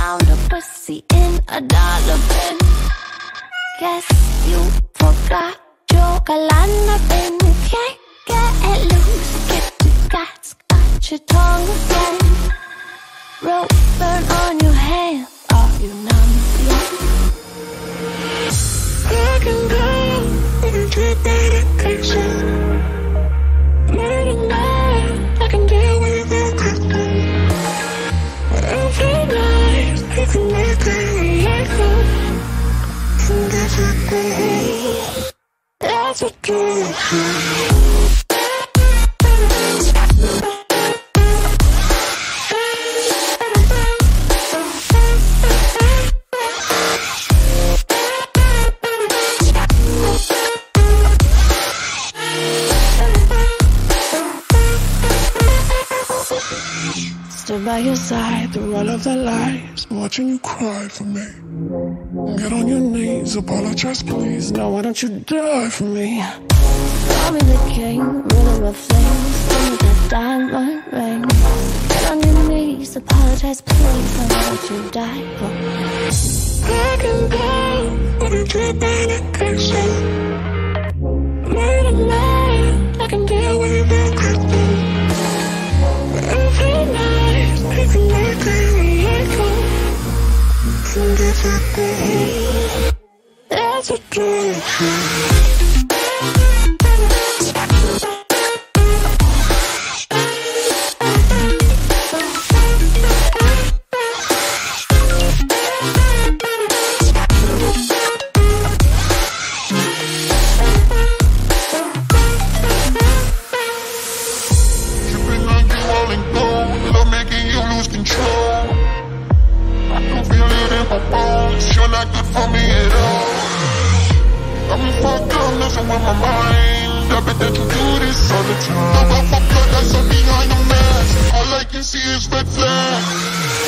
found a pussy in a dollar bin. Guess you forgot your galana bin. You can't get loose, get your guts, got your tongue again. Rope burn on your hand, are you numb Stood by your side through all of the lies, watching you cry for me. Get on your knees, apologize, please. Now why don't you die for me? Call me the king, ruler of flames. Give me that diamond ring. Get on your knees, apologize, please. I know what you died for. me? I can go into dedication. Late at night, I can deal with it quickly. Every night, I can make it echo. And that's a good, that's a good. Control. You're making you lose control I can feel it in my bones, you're not good for me at all. Me fucked up, messing with my mind. I bet that you do this all the time. Off my blood, that's up behind the mask. All I can see is red flags.